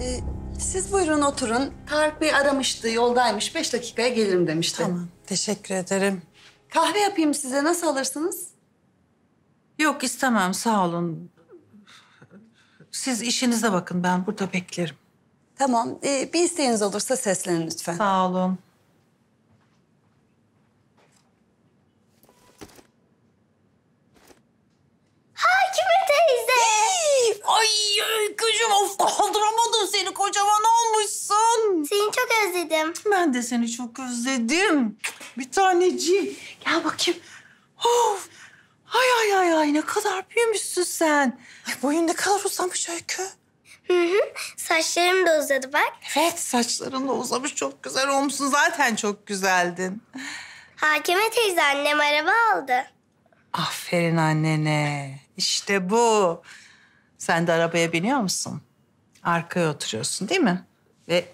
Ee, siz buyurun oturun. Tarık Bey aramıştı, yoldaymış. Beş dakikaya gelirim demişti. Tamam, teşekkür ederim. Kahve yapayım size, nasıl alırsınız? Yok istemem, sağ olun. Siz işinize bakın, ben burada beklerim. Tamam, ee, bir isteğiniz olursa seslenin lütfen. Sağ olun. Hakime teyze. Ay Öykücüğüm, of kaldıramadım seni. Kocaman olmuşsun. Seni çok özledim. Ben de seni çok özledim. Bir taneciğim. Gel bakayım. Of. Ay ay ay ay ne kadar büyümüşsün sen. Ay boyun ne kadar uzamış Öykü. Hı hı. Saçlarım da uzadı bak. Evet saçların da uzamış çok güzel olmuşsun. Zaten çok güzeldin. Hakime teyze annem araba aldı. Aferin annene. İşte bu. Sen de arabaya biniyor musun? Arkaya oturuyorsun değil mi? Ve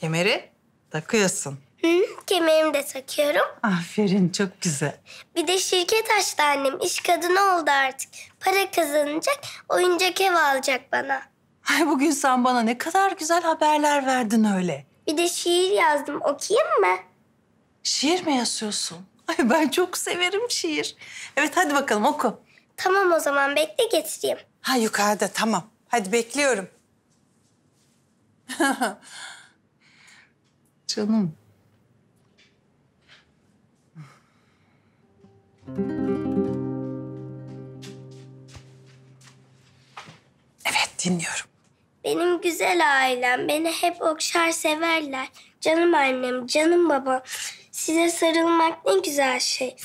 kemeri takıyorsun. Hı. Kemerimi de takıyorum. Aferin çok güzel. Bir de şirket açtı annem. İş kadını oldu artık. Para kazanacak, oyuncak ev alacak bana. Ay bugün sen bana ne kadar güzel haberler verdin öyle. Bir de şiir yazdım. Okuyayım mı? Şiir mi yazıyorsun? Ay ben çok severim şiir. Evet hadi bakalım oku. Tamam o zaman bekle getireyim. Ha yukarıda tamam. Hadi bekliyorum. Canım. Evet dinliyorum. Benim güzel ailem beni hep okşar severler. Canım annem, canım babam. Size sarılmak ne güzel şey.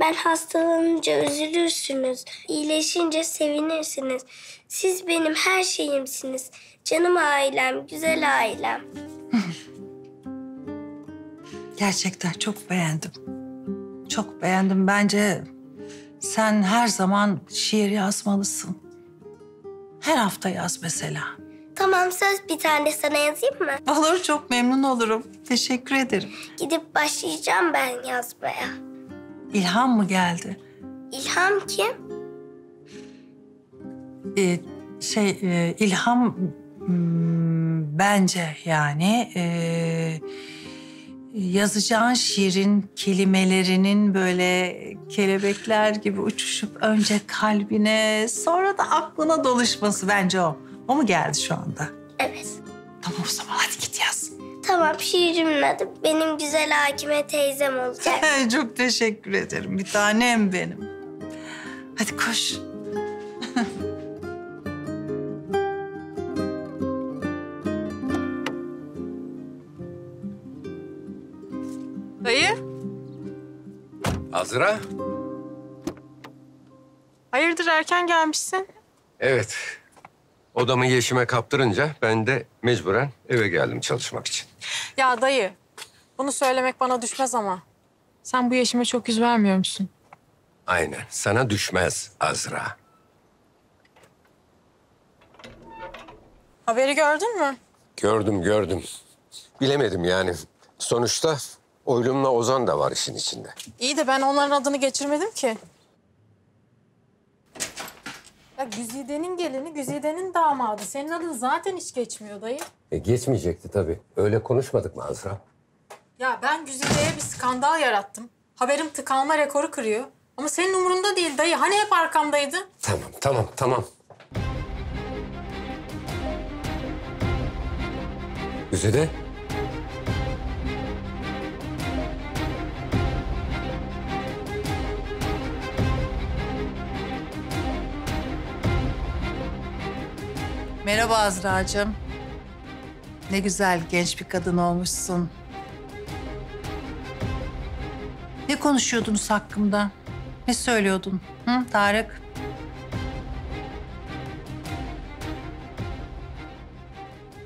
Ben hastalanınca üzülürsünüz. iyileşince sevinirsiniz. Siz benim her şeyimsiniz. Canım ailem, güzel ailem. Gerçekten çok beğendim. Çok beğendim. Bence sen her zaman şiir yazmalısın. Her hafta yaz mesela. Tamam söz bir tane sana yazayım mı? Olur çok memnun olurum. Teşekkür ederim. Gidip başlayacağım ben yazmaya. İlham mı geldi? İlham kim? Ee, şey e, ilham hmm, bence yani e, yazacağın şiirin kelimelerinin böyle kelebekler gibi uçuşup önce kalbine sonra da aklına doluşması bence o. O mu geldi şu anda? Evet. Tamam o zaman hadi git yaz. Tamam şiirimin adı benim güzel hakime teyzem olacak. Çok teşekkür ederim. Bir tanem benim. Hadi koş. Azra? hayırdır erken gelmişsin? Evet. Odamı Yeşim'e kaptırınca ben de mecburen eve geldim çalışmak için. Ya dayı, bunu söylemek bana düşmez ama. Sen bu yeşime çok yüz vermiyor musun? Aynen. Sana düşmez Azra. Haberi gördün mü? Gördüm gördüm. Bilemedim yani. Sonuçta Oylum'la Ozan da var işin içinde. İyi de ben onların adını geçirmedim ki. Ya Güzide'nin gelini, Güzide'nin damadı. Senin adın zaten hiç geçmiyor dayı. E geçmeyecekti tabii. Öyle konuşmadık mı Azra? Ya ben Güzide'ye bir skandal yarattım. Haberim tıkanma rekoru kırıyor. Ama senin umurunda değil dayı. Hani hep arkamdaydı? Tamam tamam tamam. Güzide. Merhaba Azra'cığım. Ne güzel genç bir kadın olmuşsun. Ne konuşuyordunuz hakkımda? Ne söylüyordun? Hı Tarık?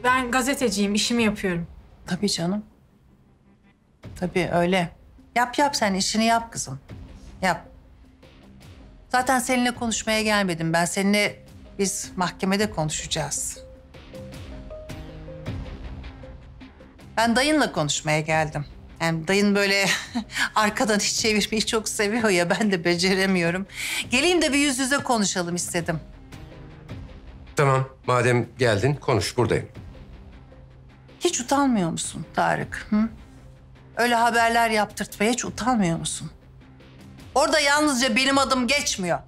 Ben gazeteciyim, işimi yapıyorum. Tabii canım. Tabii öyle. Yap yap sen işini yap kızım. Yap. Zaten seninle konuşmaya gelmedim. Ben seninle biz mahkemede konuşacağız. Ben dayınla konuşmaya geldim. Yani dayın böyle arkadan hiç çevirmeyi çok seviyor ya ben de beceremiyorum. Geleyim de bir yüz yüze konuşalım istedim. Tamam. Madem geldin konuş buradayım. Hiç utanmıyor musun Tarık? Hı? Öyle haberler yaptırtmaya hiç utanmıyor musun? Orada yalnızca benim adım geçmiyor.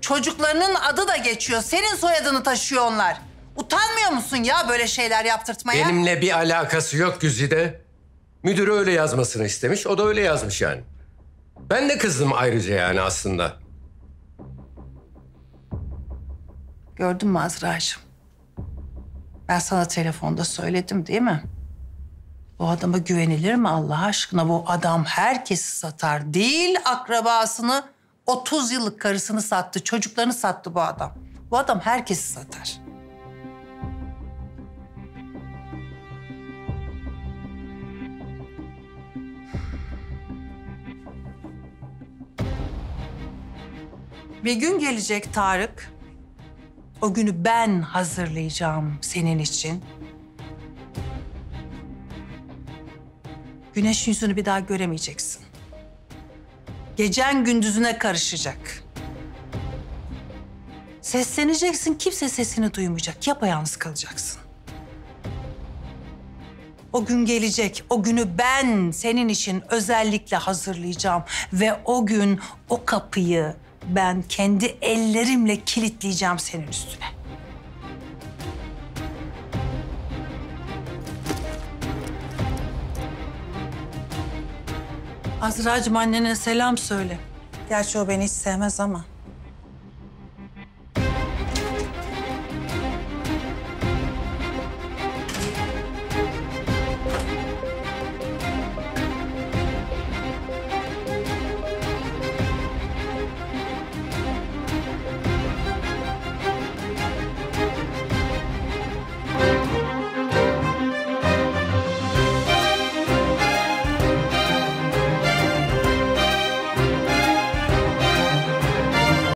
Çocuklarının adı da geçiyor. Senin soyadını taşıyor onlar. Utanmıyor musun ya böyle şeyler yaptırtmaya? Benimle bir alakası yok Güzide. Müdürü öyle yazmasını istemiş. O da öyle yazmış yani. Ben de kızdım ayrıca yani aslında. Gördün mü Azra'cığım? Ben sana telefonda söyledim değil mi? Bu adama güvenilir mi Allah aşkına? Bu adam herkesi satar. Değil akrabasını, 30 yıllık karısını sattı, çocuklarını sattı bu adam. Bu adam herkesi satar. Bir gün gelecek Tarık. O günü ben hazırlayacağım senin için. Güneş yüzünü bir daha göremeyeceksin. Gecen gündüzüne karışacak. Sesleneceksin, kimse sesini duymayacak. Yapayalnız kalacaksın. O gün gelecek. O günü ben senin için özellikle hazırlayacağım. Ve o gün o kapıyı ben kendi ellerimle kilitleyeceğim senin üstüne. Azra'cığım annene selam söyle. Gerçi o beni hiç sevmez ama.